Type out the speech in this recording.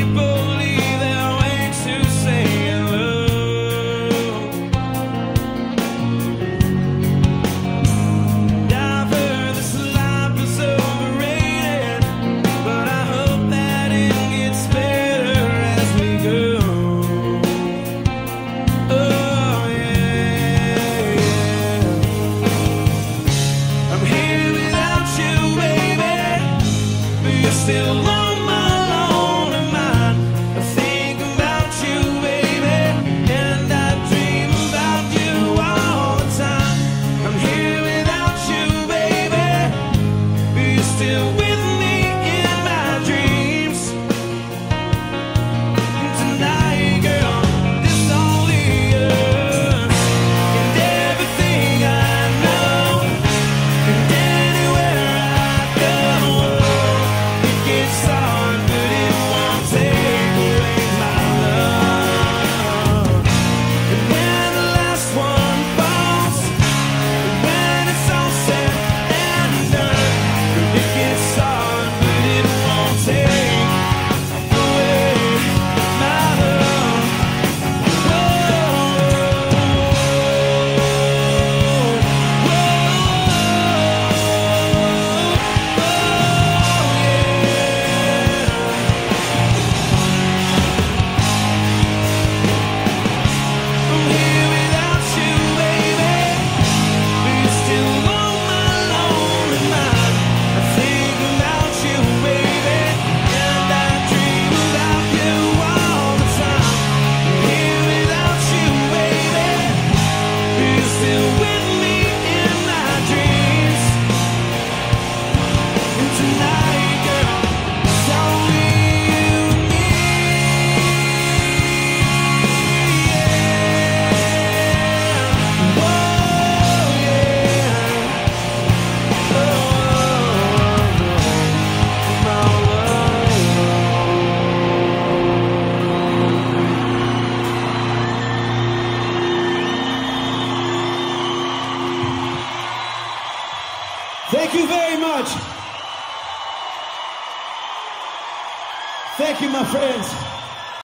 people Thank you very much. Thank you, my friends.